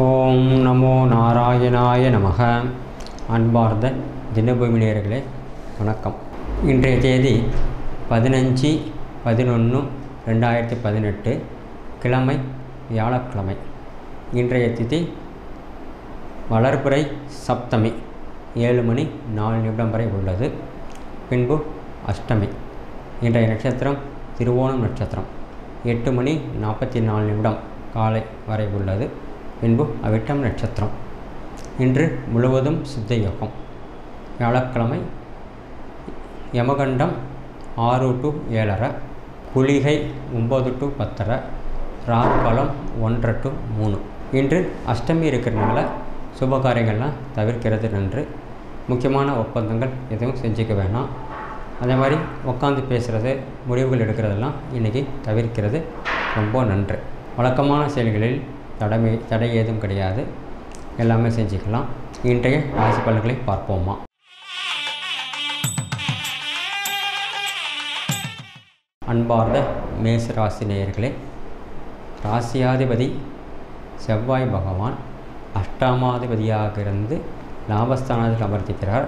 ஓம் நமோ நாராயணாய நமக. அன்பார்ந்த தினபூமினியர்களே வணக்கம். இன்றைய தேதி பதினஞ்சு பதினொன்று ரெண்டாயிரத்தி பதினெட்டு கிழமை வியாழக்கிழமை. இன்றைய திதி வளர்ப்புரை சப்தமி ஏழு மணி நாலு நிமிடம் வரை உள்ளது. பின்பு அஷ்டமி இன்றைய நட்சத்திரம் திருவோணம் நட்சத்திரம் எட்டு மணி நாற்பத்தி நாலு நிமிடம் காலை வரை உள்ளது. பின்பு அவிட்டம் நட்சத்திரம். இன்று முழுவதும் சித்த யோகம் வியாழக்கிழமை யமகண்டம் ஆறு டு ஏழரை குளிகை ஒம்பது டு பத்தரை ராகுகாலம் ஒன்றரை டு மூணு. இன்று அஷ்டமி இருக்கிறனால சுப காரியங்கள்லாம் தவிர்க்கிறது நன்று. முக்கியமான ஒப்பந்தங்கள் எதுவும் செஞ்சுக்க வேணாம். அதே மாதிரி உட்காந்து பேசுகிறது முடிவுகள் எடுக்கிறதெல்லாம் இன்றைக்கி தவிர்க்கிறது ரொம்ப நன்று. வழக்கமான செயல்களில் தடமை தடை ஏதும் கிடையாது. எல்லாமே செஞ்சுக்கலாம். இன்றைய ராசி பலன்களை பார்ப்போமா? அன்பார்ந்த மேச ராசி நேயர்களே ராசியாதிபதி செவ்வாய் பகவான் அஷ்டாமாதிபதியாக இருந்து லாபஸ்தானத்தில் அமர்த்திக்கிறார்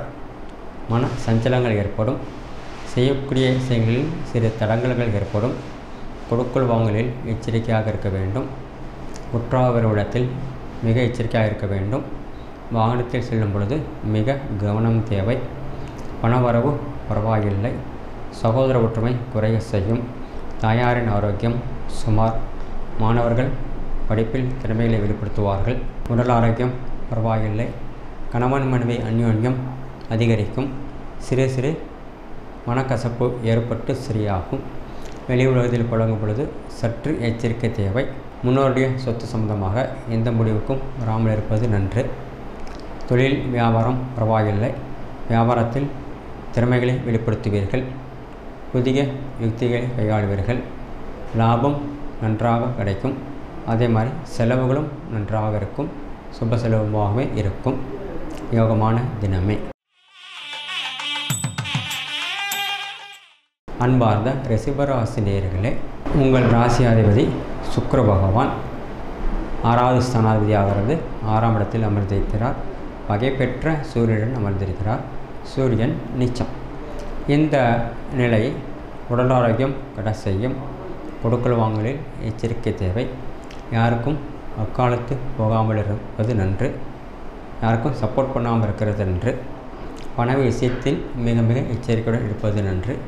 மன சஞ்சலங்கள் ஏற்படும். செய்யக்கூடிய விஷயங்களில் சிறு தடங்கல்கள் ஏற்படும். கொடுக்கல் வாங்கலில் எச்சரிக்கையாக இருக்க வேண்டும். உற்றாவரிடத்தில் மிக எச்சரிக்கையாக இருக்க வேண்டும். வாகனத்தில் செல்லும் பொழுது மிக கவனம் தேவை. பணவரவு பரவாயில்லை. சகோதர ஒற்றுமை குறைய செய்யும். தாயாரின் ஆரோக்கியம் சுமார். மாணவர்கள் படிப்பில் திறமைகளை வெளிப்படுத்துவார்கள். உடல் ஆரோக்கியம் பரவாயில்லை. கணவன் மனைவி அந்யோன்யம் அதிகரிக்கும். சிறு சிறு மனக்கசப்பு ஏற்பட்டு சரியாகும். வெளி உலகத்தில் பழங்கும் பொழுது சற்று எச்சரிக்கை தேவை. முன்னோருடைய சொத்து சம்பந்தமாக எந்த முடிவுக்கும் வராமல் இருப்பது நன்று. தொழில் வியாபாரம் பரவாயில்லை. வியாபாரத்தில் திறமைகளை வெளிப்படுத்துவீர்கள். புதிய யுக்திகளை கையாளுவீர்கள். லாபம் நன்றாக கிடைக்கும். அதே மாதிரி செலவுகளும் நன்றாக இருக்கும். சுப செலவுமாகவே இருக்கும். யோகமான தினமே. அன்பார்ந்த ரிசிபராசினியர்களே நேயர்களே உங்கள் ராசியாதிபதி சுக்கர பகவான் ஆறாவது ஸ்தானாதிபதியாகிறது. ஆறாம் இடத்தில் அமர்ந்திருக்கிறார். வகை பெற்ற சூரியனுடன் அமர்ந்திருக்கிறார். சூரியன் நீச்சம். இந்த நிலை உடல் ஆரோக்கியம் கட செய்யும் கொடுக்கல் வாங்கலில் எச்சரிக்கை தேவை. யாருக்கும் அக்காலத்து போகாமல் இருப்பது நன்று. யாருக்கும் சப்போர்ட் பண்ணாமல் இருக்கிறது நன்று. பண விஷயத்தில் மிக மிக எச்சரிக்கையுடன் இருப்பது நன்று.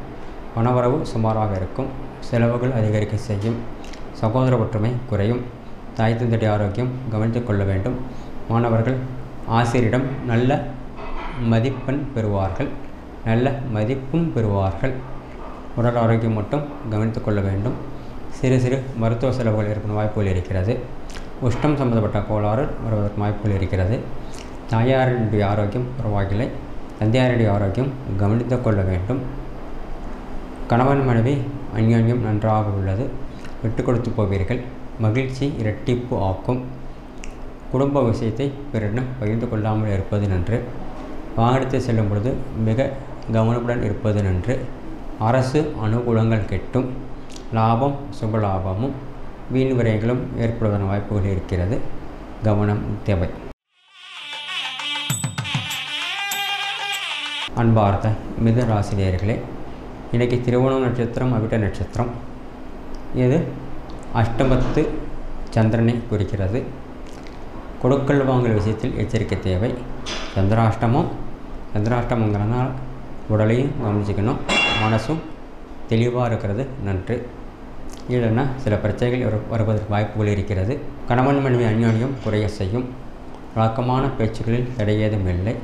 பணவரவு சுமாராக இருக்கும். செலவுகள் அதிகரிக்க செய்யும். சகோதர ஒற்றுமை குறையும். தாய் தந்தடி ஆரோக்கியம் கவனித்துக் கொள்ள வேண்டும். மாணவர்கள் ஆசிரியரிடம் நல்ல மதிப்பெண் பெறுவார்கள். நல்ல மதிப்பும் பெறுவார்கள். உடல் ஆரோக்கியம் மட்டும் கவனித்துக் கொள்ள வேண்டும். சிறு சிறு மருத்துவ செலவுகள் இருக்கும் வாய்ப்புகள் இருக்கிறது. உஷ்டம் சம்பந்தப்பட்ட கோளாறு வருவதற்கு வாய்ப்புகள் இருக்கிறது. தாயாரினுடைய ஆரோக்கியம் பரவாயில்லை. தந்தையாருடைய ஆரோக்கியம் கவனித்துக் கொள்ள வேண்டும். கணவன் மனைவி அந்யோன்யம் நன்றாக உள்ளது. விட்டு கொடுத்து போவீர்கள். மகிழ்ச்சி இரட்டிப்பு ஆக்கும். குடும்ப விஷயத்தை பிறரிடம் பகிர்ந்து கொள்ளாமல் இருப்பது நன்று. வாகனத்தை செல்லும் பொழுது மிக கவனமுடன் இருப்பது நன்று. அரசு அனுகூலங்கள் கெட்டும். லாபம் சுபலாபமும் வீண் விரைகளும் ஏற்படுவதன் வாய்ப்புகள் இருக்கிறது. கவனம் தேவை. அன்பார்ந்த மிதராசினியர்களே இன்றைக்கி திருவோணம் நட்சத்திரம் அவிட்ட நட்சத்திரம். இது அஷ்டமத்து சந்திரனை குறிக்கிறது. கொடுக்கல் வாங்கல் விஷயத்தில் எச்சரிக்கை தேவை. சந்திராஷ்டமம் சந்திராஷ்டமங்கிறதுனால் உடலையும் கவனிச்சிக்கணும். மனசும் தெளிவாக இருக்கிறது நன்று. இல்லைன்னா சில பிரச்சனைகள் வரு வருவதற்கு வாய்ப்புகள் இருக்கிறது. கணவன் மனைவி அந்யோன்யம் குறைய செய்யும். வழக்கமான பேச்சுக்களில் தடையேதும் இல்லை.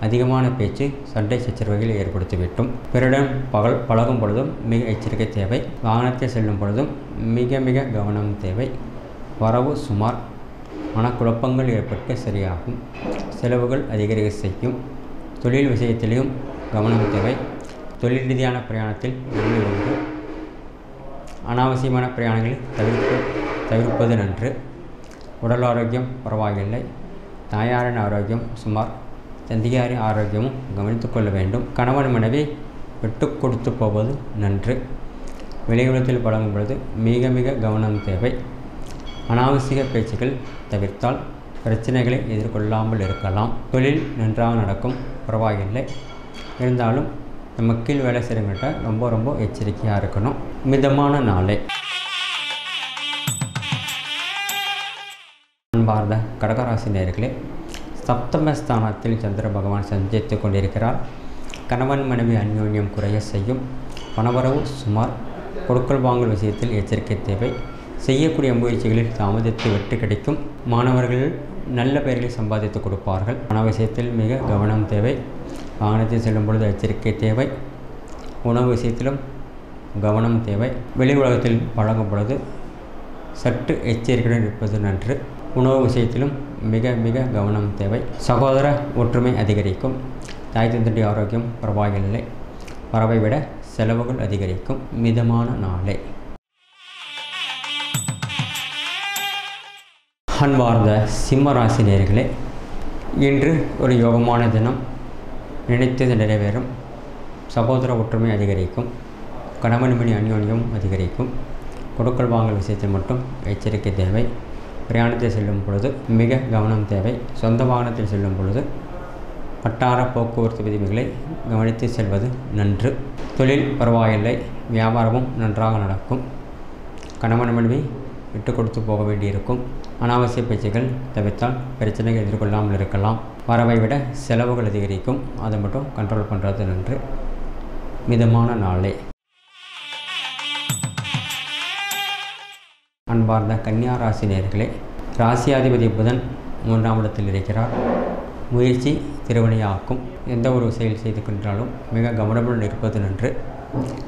அதிகமான பேச்சு சண்டை சச்சரவுகளை ஏற்படுத்திவிட்டும். பிறரிடம் பகல் பழகும் பொழுதும் மிக எச்சரிக்கை தேவை. வாகனத்தில் செல்லும் பொழுதும் மிக மிக கவனம் தேவை. வரவு சுமார் மனக்குழப்பங்கள் ஏற்பட்டு சரியாகும். செலவுகள் அதிகரிக்க செய்யும். தொழில் விஷயத்திலையும் கவனம் தேவை. தொழில் ரீதியான பிரயாணத்தில் நன்மை உண்டு. அனாவசியமான பிரயாணங்களை தவிர்ப்பு தவிர்ப்பது நன்று. உடல் ஆரோக்கியம் பரவாயில்லை. தாயாரின் ஆரோக்கியம் சுமார் தந்தையாரின் ஆரோக்கியமும் கவனித்துக் கொள்ள வேண்டும். கணவன் மனைவி விட்டு கொடுத்து போவது நன்று. வெளியுலகத்தில் பழகும் பொழுது மிக மிக கவனம் தேவை. அனாவசிய பேச்சுக்கள் தவிர்த்தால் பிரச்சனைகளை எதிர்கொள்ளாமல் இருக்கலாம். தொழில் நன்றாக நடக்கும் பரவாயில்லை. இருந்தாலும் நம்ம கீழ் வேலை செய்கிறவங்கள்ட்ட ரொம்ப ரொம்ப எச்சரிக்கையாக இருக்கணும். மிதமான நாளே. அன்பார்ந்த கடகராசி நேர்களே சப்தமஸ்தானத்தில் சந்திர பகவான் சஞ்சரித்து கொண்டிருக்கிறார். கணவன் மனைவி அந்யோன்யம் குறைய செய்யும். பணவரவு சுமார் கொடுக்கல் வாங்கல் விஷயத்தில் எச்சரிக்கை தேவை. செய்யக்கூடிய முயற்சிகளில் தாமதித்து வெற்றி கிடைக்கும். மாணவர்கள் நல்ல பெயர்களை சம்பாதித்து கொடுப்பார்கள். பண விஷயத்தில் மிக கவனம் தேவை. வாகனத்தில் செல்லும் பொழுது எச்சரிக்கை தேவை. உணவு விஷயத்திலும் கவனம் தேவை. வெளி உலகத்தில் பழகும் பொழுது சற்று எச்சரிக்கையுடன் இருப்பது நன்று. உணவு விஷயத்திலும் மிக மிக கவனம் தேவை. சகோதர ஒற்றுமை அதிகரிக்கும். தாய் தந்தடி ஆரோக்கியம் பரவாயில்லை. வரவை விட செலவுகள் அதிகரிக்கும். மிதமான நாளே. அன்பார்ந்த சிம்ம நேர்களே இன்று ஒரு யோகமான தினம். நினைத்தது நிறைவேறும். சகோதர ஒற்றுமை அதிகரிக்கும். கணவன் மணி அந்யோன்யம் அதிகரிக்கும். கொடுக்கல் வாங்கல் விஷயத்தில் மட்டும் எச்சரிக்கை தேவை. பிரயாணத்தில் செல்லும் பொழுது மிக கவனம் தேவை. சொந்த வாகனத்தில் செல்லும் பொழுது வட்டார போக்குவரத்து விதிமைகளை கவனித்து செல்வது நன்று. தொழில் பரவாயில்லை. வியாபாரமும் நன்றாக நடக்கும். கணவன் மனைவி விட்டு கொடுத்து போக வேண்டியிருக்கும். அனாவசிய பேச்சுகள் தவிர்த்தால் பிரச்சனைகள் எதிர்கொள்ளாமல் இருக்கலாம். வரவை விட செலவுகள் அதிகரிக்கும். அதை மட்டும் கண்ட்ரோல் பண்ணுறது நன்று. மிதமான நாளே. அன்பார்ந்த கன்னியா ராசி நேர்களே ராசியாதிபதி புதன் மூன்றாம் இடத்தில் இருக்கிறார். முயற்சி திருவினையாக்கும் எந்த ஒரு செயல் செய்து கொண்டாலும் மிக கவனமுடன் இருப்பது நன்று.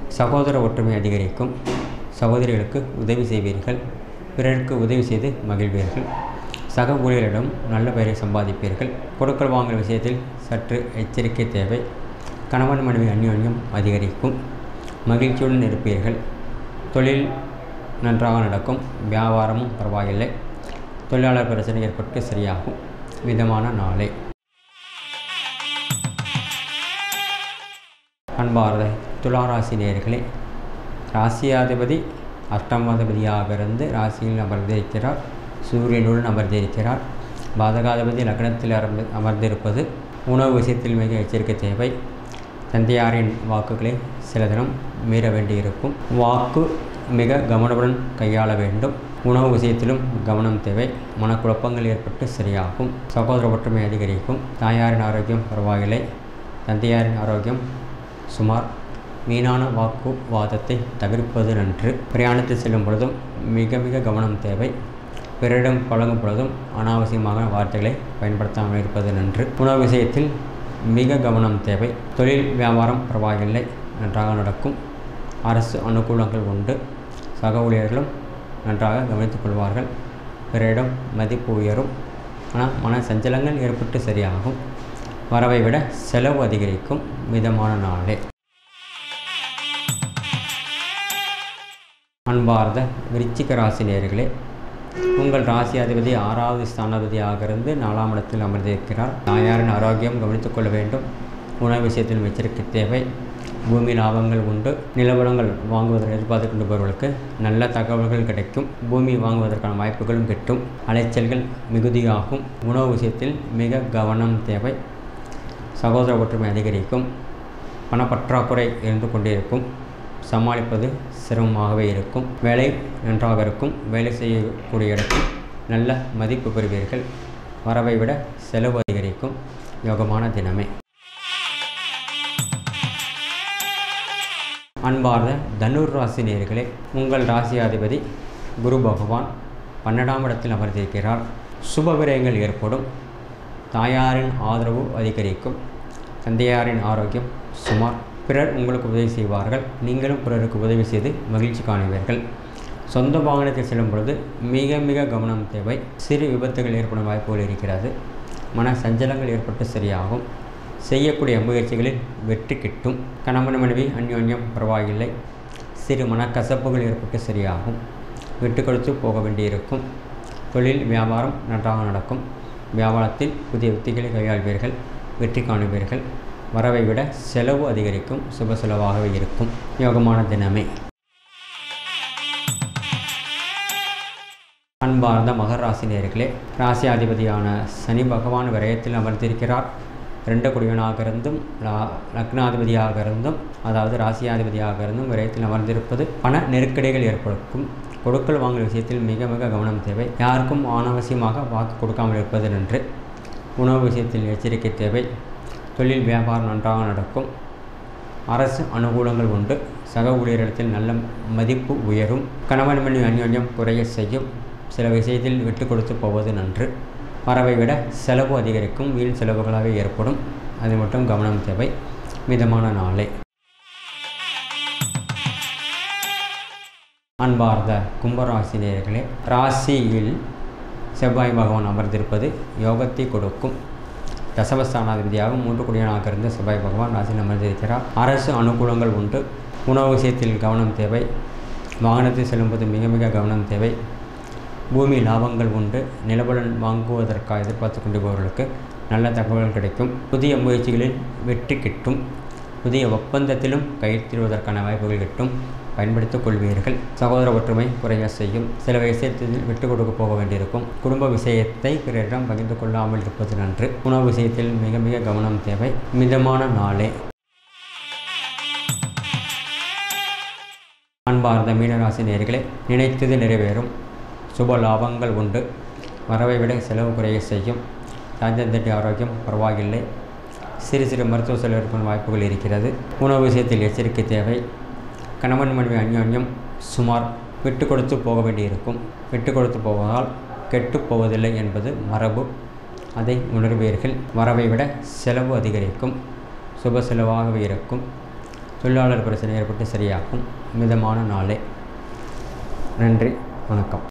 சகோதர ஒற்றுமை அதிகரிக்கும். சகோதரிகளுக்கு உதவி செய்வீர்கள். பிறருக்கு உதவி செய்து மகிழ்வீர்கள். சக ஊழியரிடம் நல்ல பெயரை சம்பாதிப்பீர்கள். கொடுக்கல் வாங்கல் விஷயத்தில் சற்று எச்சரிக்கை தேவை. கணவன் மனைவி அந்யோன்யம் அதிகரிக்கும். மகிழ்ச்சியுடன் இருப்பீர்கள். தொழில் நன்றாக நடக்கும். வியாபாரமும் பரவாயில்லை. தொழிலாளர் பிரச்சனை ஏற்பட்டு சரியாகும். விதமான நாளே. அன்பார்ந்த துளாராசி நேர்களே ராசியாதிபதி அஷ்டமாதிபதியாக இருந்து ராசியில் அமர்ந்திருக்கிறார். சூரியனுடன் அமர்ந்திருக்கிறார். பாதகாதிபதி லக்னத்தில் அமர்ந்திருப்பது உணவு விஷயத்தில் மிக எச்சரிக்கை தேவை. தந்தையாரின் வாக்குகளை சில தினம் மீற வேண்டியிருக்கும். வாக்கு மிக கவனமுடன் கையாள வேண்டும். உணவு விஷயத்திலும் கவனம் தேவை. மனக்குழப்பங்கள் ஏற்பட்டு சரியாகும். சகோதர ஒற்றுமை அதிகரிக்கும். தாயாரின் ஆரோக்கியம் பரவாயில்லை. தந்தையாரின் ஆரோக்கியம் சுமார் மீனான வாக்குவாதத்தை தவிர்ப்பது நன்று. பிரயாணத்தில் செல்லும் பொழுதும் மிக மிக கவனம் தேவை. பிறரிடம் பழகும் பொழுதும் அனாவசியமாக வார்த்தைகளை பயன்படுத்தாமல் இருப்பது நன்று. உணவு விஷயத்தில் மிக கவனம் தேவை. தொழில் வியாபாரம் பரவாயில்லை. நன்றாக நடக்கும். அரசு அனுகூலங்கள் உண்டு. சக ஊழியர்களும் நன்றாக கவனித்துக் கொள்வார்கள். பிறரிடம் மதிப்பு உயரும். ஆனால் மன சஞ்சலங்கள் ஏற்பட்டு சரியாகும். வரவை விட செலவு அதிகரிக்கும் மிதமான நாளே. அன்பார்ந்த விருச்சிக ராசி நேர்களே உங்கள் ராசி அதிபதி ஆறாவது ஸ்தானாதிபதியாக இருந்து நாலாம் இடத்தில் அமர்ந்திருக்கிறார். தாயாரின் ஆரோக்கியம் கவனித்துக் கொள்ள வேண்டும். உணவு விஷயத்தில் எச்சரிக்கை தேவை. பூமி லாபங்கள் உண்டு நிலவரங்கள் வாங்குவதற்கு எதிர்பார்த்து கொண்டிருப்பவர்களுக்கு நல்ல தகவல்கள் கிடைக்கும். பூமி வாங்குவதற்கான வாய்ப்புகளும் கிட்டும். அலைச்சல்கள் மிகுதியாகும். உணவு விஷயத்தில் மிக கவனம் தேவை. சகோதர ஒற்றுமை அதிகரிக்கும். பணப்பற்றாக்குறை இருந்து கொண்டிருக்கும். சமாளிப்பது சிரமமாகவே இருக்கும். வேலை நன்றாக இருக்கும். வேலை செய்யக்கூடிய இடத்தில் நல்ல மதிப்பு பெறுவீர்கள். வரவை விட செலவு அதிகரிக்கும். யோகமான தினமே. அன்பார்ந்த தனுர் ராசி நேர்களே உங்கள் ராசியாதிபதி குரு பகவான் பன்னெண்டாம் இடத்தில் அமர்ந்திருக்கிறார். சுப விரயங்கள் ஏற்படும். தாயாரின் ஆதரவு அதிகரிக்கும். தந்தையாரின் ஆரோக்கியம் சுமார் பிறர் உங்களுக்கு உதவி செய்வார்கள். நீங்களும் பிறருக்கு உதவி செய்து மகிழ்ச்சி காணுவீர்கள். சொந்த வாகனத்தில் செல்லும் பொழுது மிக மிக கவனம் தேவை. சிறு விபத்துகள் ஏற்படும் வாய்ப்புகள் இருக்கிறது. மன சஞ்சலங்கள் ஏற்பட்டு சரியாகும். செய்யக்கூடிய முயற்சிகளில் வெற்றி கிட்டும். கணவன் மனைவி அந்யோன்யம் பரவாயில்லை. சிறு மனக்கசப்புகள் ஏற்பட்டு சரியாகும். விட்டு கொடுத்து போக வேண்டியிருக்கும். தொழில் வியாபாரம் நன்றாக நடக்கும். வியாபாரத்தில் புதிய உத்திகளை கையாள்வீர்கள் வெற்றி காணுவீர்கள். வரவை விட செலவு அதிகரிக்கும் சுப செலவாகவே இருக்கும். யோகமான தினமே. அன்பார்ந்த மகர ராசினியர்களே ராசியாதிபதியான சனி பகவான் விரயத்தில் அமர்ந்திருக்கிறார். ரெண்டு குடியவனாக இருந்தும் லக்னாதிபதியாக இருந்தும் அதாவது ராசியாதிபதியாக இருந்தும் விரயத்தில் அமர்ந்திருப்பது பண நெருக்கடிகள் ஏற்படுத்தும். கொடுக்கல் வாங்கல் விஷயத்தில் மிக மிக கவனம் தேவை. யாருக்கும் அனாவசியமாக வாக்கு கொடுக்காமல் இருப்பது நன்று. உணவு விஷயத்தில் எச்சரிக்கை தேவை. தொழில் வியாபாரம் நன்றாக நடக்கும். அரசு அனுகூலங்கள் உண்டு. சக ஊழியரிடத்தில் நல்ல மதிப்பு உயரும். கணவன் மணி அந்யோன்யம் குறைய செய்யும். சில விஷயத்தில் விட்டு கொடுத்து போவது நன்று. வரவை விட செலவு அதிகரிக்கும் வீண் செலவுகளாக ஏற்படும். அது மட்டும் கவனம் தேவை. மிதமான நாளே. அன்பார்ந்த கும்பராசினியர்களே ராசியில் செவ்வாய் பகவான் அமர்ந்திருப்பது யோகத்தை கொடுக்கும். தசமஸ்தானாதிபதியாக மூன்று குடியனாக இருந்த செவ்வாய் பகவான் ராசியில் அமர்ந்திருக்கிறார். அரசு அனுகூலங்கள் உண்டு. உணவு விஷயத்தில் கவனம் தேவை. வாகனத்தில் செல்லும்போது மிக மிக கவனம் தேவை. பூமி லாபங்கள் உண்டு. நிலபலன் வாங்குவதற்காக எதிர்பார்த்து கொண்டிருப்பவர்களுக்கு நல்ல தகவல் கிடைக்கும். புதிய முயற்சிகளில் வெற்றி கிட்டும். புதிய ஒப்பந்தத்திலும் கையெழுத்திடுவதற்கான வாய்ப்புகள் கிட்டும். பயன்படுத்திக் கொள்வீர்கள். சகோதர ஒற்றுமை குறைய செய்யும். சில விஷயத்தில் விட்டு கொடுக்க போக வேண்டியிருக்கும். குடும்ப விஷயத்தை பிறரிடம் பகிர்ந்து கொள்ளாமல் இருப்பது நன்று. உணவு விஷயத்தில் மிக மிக கவனம் தேவை. மிதமான நாளே. அன்பார்ந்த மீனராசி நேர்களே நினைத்தது நிறைவேறும். சுப லாபங்கள் உண்டு. வரவை விட செலவு குறைய செய்யும். சாஞ்சந்தட்டி ஆரோக்கியம் பரவாயில்லை. சிறு சிறு மருத்துவ செலவு வாய்ப்புகள் இருக்கிறது. உணவு விஷயத்தில் எச்சரிக்கை தேவை. கணவன் மனைவி அந்யோன்யம் சுமார் விட்டு கொடுத்து போக வேண்டியிருக்கும். விட்டு கொடுத்து போவதால் கெட்டுப் போவதில்லை என்பது மரபு. அதை உணர்வீர்கள். வரவை விட செலவு அதிகரிக்கும். சுப செலவாகவே இருக்கும். தொழிலாளர் பிரச்சனை ஏற்பட்டு சரியாகும். மிதமான நாளே. நன்றி. வணக்கம்.